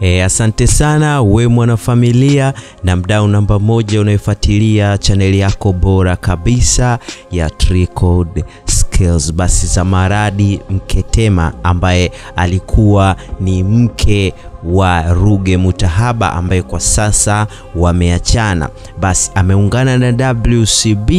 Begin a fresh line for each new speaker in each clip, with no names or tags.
E, asante sana we mwanafamilia na mdau namba moja unayefuatilia chaneli yako bora kabisa ya Tricod Skills. Basi Zamaradi Mketema ambaye alikuwa ni mke wa Ruge Mutahaba ambaye kwa sasa wameachana, basi ameungana na WCB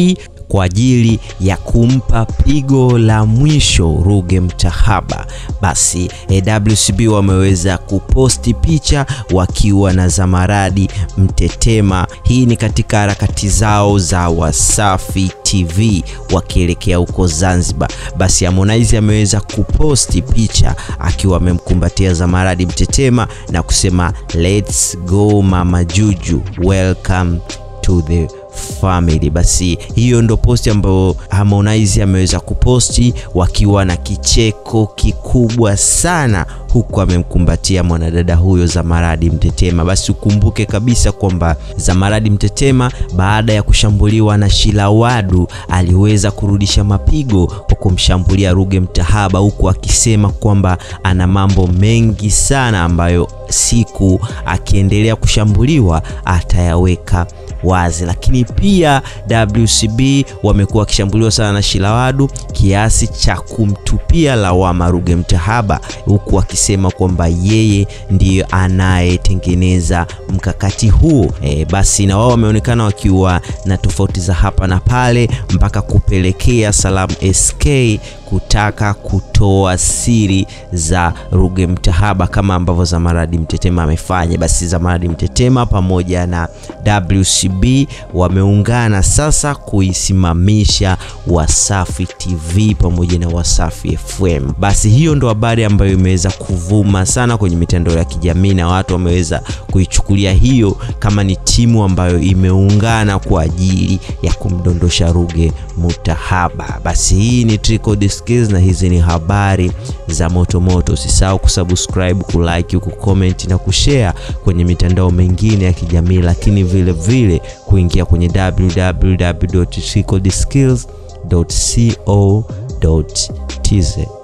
kwa ajili ya kumpa pigo la mwisho Ruge Mutahaba. Basi WCB wameweza kuposti picha wakiwa na Zamaradi Mtetema. Hii ni katika harakati zao za Wasafi TV wakielekea huko Zanzibar. Basi Harmonize ameweza kuposti picha akiwa amemkumbatia Zamaradi Mtetema na kusema let's go mama Juju, welcome to the family. Basi hiyo ndo posti ambayo Harmonize ameweza kuposti wakiwa na kicheko kikubwa sana, huku amemkumbatia mwanadada huyo Zamaradi Mtetema. Basi ukumbuke kabisa kwamba Zamaradi Mtetema baada ya kushambuliwa na Shilawadu aliweza kurudisha mapigo kwa kumshambulia Ruge mtahaba huku akisema kwamba ana mambo mengi sana ambayo siku akiendelea kushambuliwa atayaweka wazi. Lakini pia WCB wamekuwa wakishambuliwa sana na Shilawadu kiasi cha kumtupia lawama Ruge Mutahaba, huku akisema kwamba yeye ndiyo anayetengeneza mkakati huu. E, basi na wao wameonekana wakiwa na tofauti za hapa na pale mpaka kupelekea Salam SK kutaka kutoa siri za Ruge Mutahaba kama ambavyo Zamaradi Mtetema amefanya. Basi Zamaradi Mtetema pamoja na WCB wameungana sasa kuisimamisha Wasafi TV pamoja na Wasafi FM. Basi hiyo ndo habari ambayo imeweza kuvuma sana kwenye mitandao ya kijamii na watu wameweza kuichukulia hiyo kama ni timu ambayo imeungana kwa ajili ya kumdondosha Ruge Mutahaba. Basi hii ni Tricod Skills na hizi ni habari za motomoto. Usisahau kusubscribe, kulike, kucomment na kushare kwenye mitandao mengine ya kijamii, lakini vile vile kuingia kwenye www.tricodskills.co.tz.